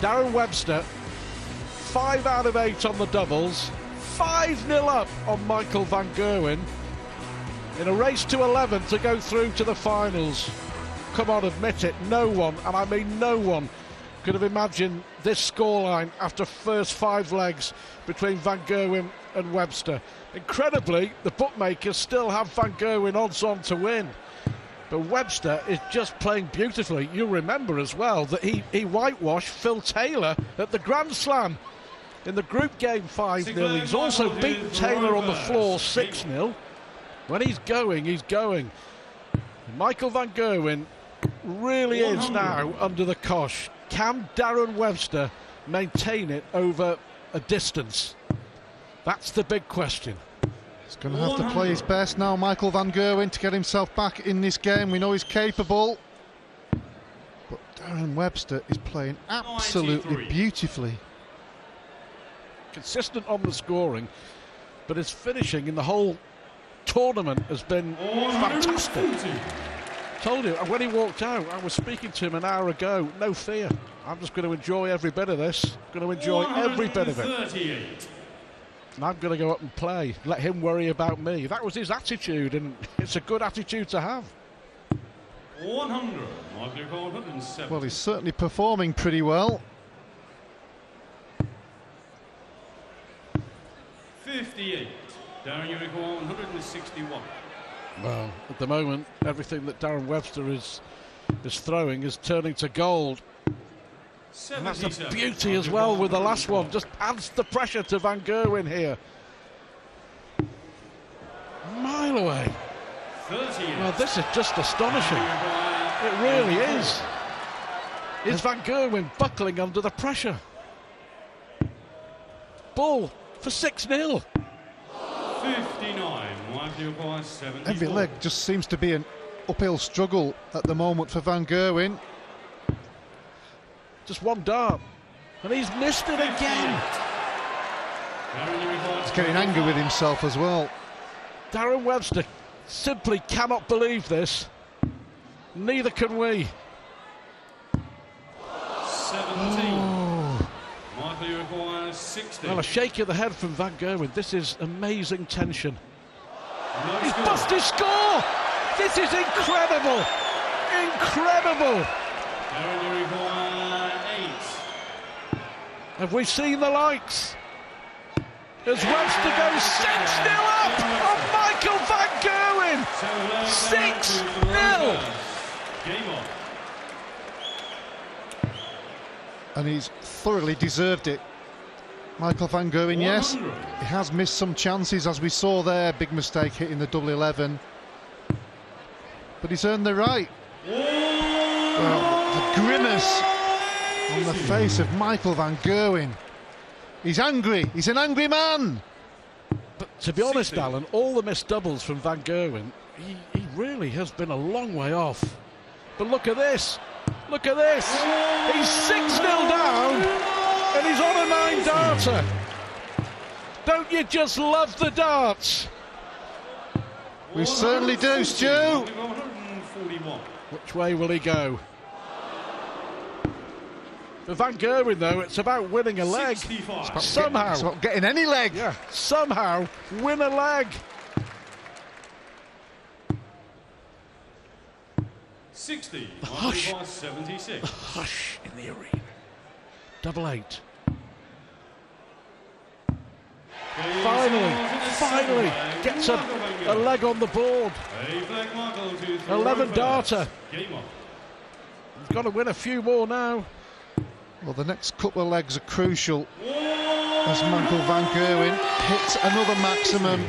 Darren Webster, five out of eight on the doubles, 5 0 up on Michael Van Gerwen in a race to 11 to go through to the finals. Come on, admit it, no one, and I mean no one, could have imagined this scoreline after first five legs between Van Gerwen and Webster. Incredibly, the bookmakers still have Van Gerwen odds on to win. But Webster is just playing beautifully. You'll remember as well that he, he whitewashed Phil Taylor at the Grand Slam in the group game 5 0. He's also beaten Taylor on the floor 6 0. When he's going, he's going. Michael Van Gerwen really is now under the cosh. Can Darren Webster maintain it over a distance? That's the big question. He's going to have to play his best now, Michael Van Gerwen, to get himself back in this game. We know he's capable. But Darren Webster is playing absolutely beautifully. Consistent on the scoring, but his finishing in the whole tournament has been fantastic. Told you, when he walked out, I was speaking to him an hour ago. No fear. I'm just going to enjoy every bit of this. I'm Going to enjoy every bit of it. And I'm going to go up and play. Let him worry about me. That was his attitude, and it's a good attitude to have. 100. Well, he's certainly performing pretty well. 58. Darren Unicorn 161. Well, at the moment, everything that Darren Webster is is throwing is turning to gold. And that's a beauty as well with the last one. Just adds the pressure to Van Gerwen here. Mile away. Well, this is just astonishing. It really is. Is Van Gerwen buckling under the pressure? Ball for 6 0. 59. Every leg just seems to be an uphill struggle at the moment for Van Gerwen. Just one dart. And he's missed it again. He's getting angry with himself as well. Darren Webster simply cannot believe this. Neither can we. 17. Oh. Michael requires 60. Well, a shake of the head from Van Gerwen. This is amazing tension. He's bust his score! This is incredible! Incredible! Have we seen the likes? As Webster goes 6 0 up on Michael Van Gerwen! 6 0! And he's thoroughly deserved it. Michael Van Gerwen, yes, he has missed some chances as we saw there. Big mistake hitting the double 11. But he's earned the right. Well, the grimace on the face of Michael Van Gerwen. He's angry. He's an angry man. But to be honest, Alan, all the missed doubles from Van Gerwen, he, he really has been a long way off. But look at this. Look at this. He's 6 0 down and he's on a nine darter. Don't you just love the darts? We certainly do, Stu. Which way will he go? For Van Gerwen, though, it's about winning a leg. It's somehow. It's not getting any leg. Yeah, somehow win a leg. 60. The hush. 76. The hush in the arena. Double eight. Finally, finally gets a, a leg on the board. 11 darter. He's got to win a few more now. Well, the next couple of legs are crucial as Michael Van Gerwen hits another maximum.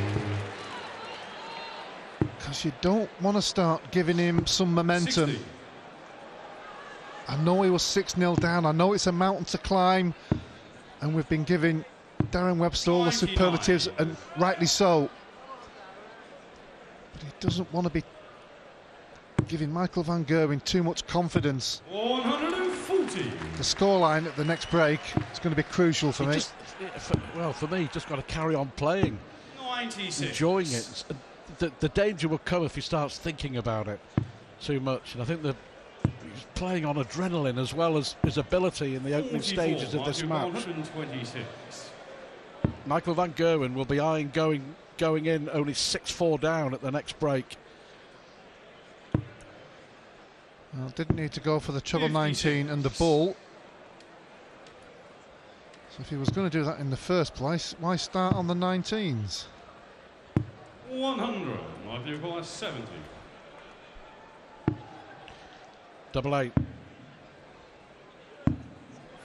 Because you don't want to start giving him some momentum. 60. I know he was 6 0 down. I know it's a mountain to climb. And we've been giving Darren Webster all the superlatives, and rightly so. But he doesn't want to be giving Michael Van Gerwen too much confidence. 140. The scoreline at the next break is going to be crucial for he me. Just, for, well, for me, just got to carry on playing, 96. enjoying it. Uh, the, the danger will come if he starts thinking about it too much. And I think that he's playing on adrenaline as well as his ability in the opening stages of this match. Michael Van Gerwen will be eyeing going going in only 6-4 down at the next break. Well, didn't need to go for the treble 19 and the ball. So if he was going to do that in the first place, why start on the 19s? 100. Michael requires 70. Double eight.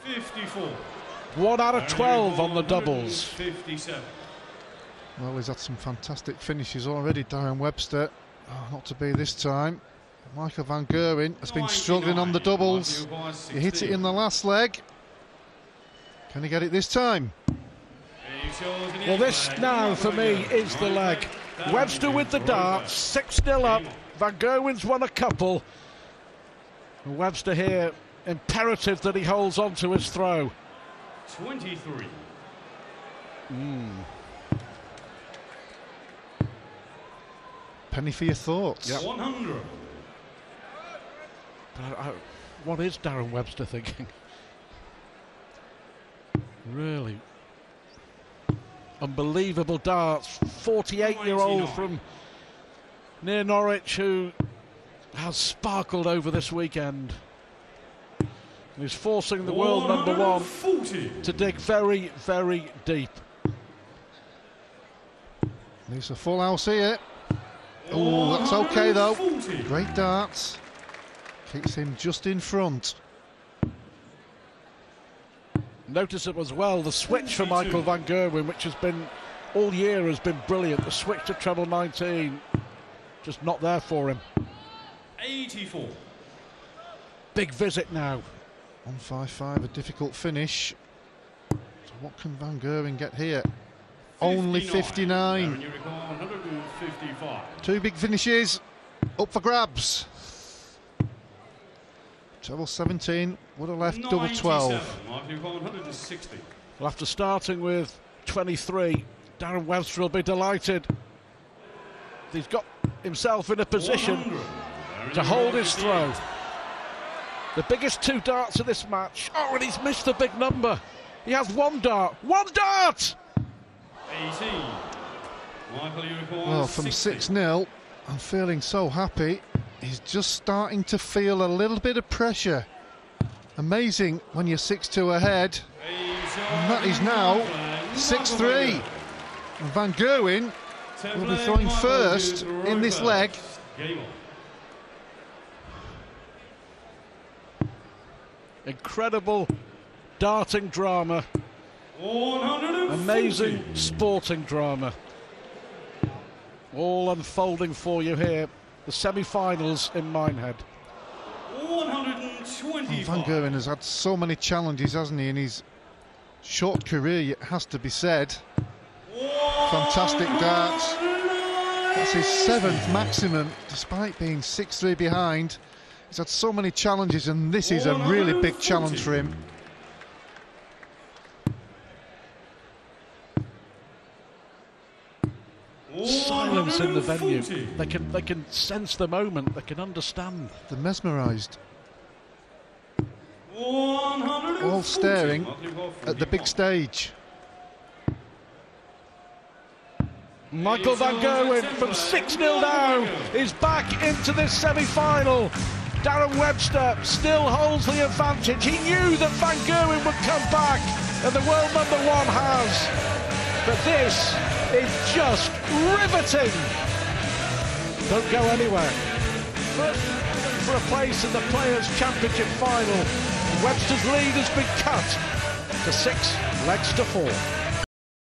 54. One out of Darren 12 on the doubles. 157. Well, he's had some fantastic finishes already, Darren Webster. Oh, not to be this time. Michael Van Gerwen has been struggling on the doubles. He hit it in the last leg. Can he get it this time? He shows in the Well, this now for me is the leg. Webster with the Roy darts, 6 0 up. Van Gerwen's won a couple. And Webster here, imperative that he holds on to his throw. 23. Hmm. Penny for your thoughts. Yep. 100. But I, I, what is Darren Webster thinking? really unbelievable darts. 48 year old from near Norwich who has sparkled over this weekend. He's forcing the world number one to dig very, very deep. Needs a full house here. Oh, that's okay though. Great darts. Keeps him just in front. Notice it as well the switch for Michael Van Gerwen, which has been all year has been brilliant. The switch to treble 19, just not there for him. 84. Big visit now. 155, a difficult finish. So what can Van Gerwen get here? Only 59. Darren, you require 155. Two big finishes. Up for grabs. Treble 17 would have left double 12. 97. Michael, you require 160. Well, after starting with 23, Darren Webster will be delighted. He's got himself in a position to hold his throw. The biggest two darts of this match. Oh, and he's missed the big number. He has one dart. One dart! 18. Michael, Well, from 6 0, I'm feeling so happy. He's just starting to feel a little bit of pressure. Amazing when you're 6 2 ahead. And that is now 6 3. Van Gerwen will be throwing first in this leg. Incredible darting drama. Amazing sporting drama. All unfolding for you here. The semi finals in Minehead. 125. Van Gerwen has had so many challenges, hasn't he, in his short career, it has to be said. Fantastic darts. That's his seventh maximum, despite being 6 3 behind. He's had so many challenges, and this is a really big challenge for him. Silence in the venue. 140. They can they can sense the moment. They can understand. They're mesmerised All staring Michael, you've got at the big stage. Michael Van Gerwen from 6 0 down is back into this semi final. Darren Webster still holds the advantage. He knew that Van Gerwen would come back, and the world number one has. But this is just riveting. Don't go anywhere. First for a place in the Players' Championship final. Webster's lead has been cut to six legs to four.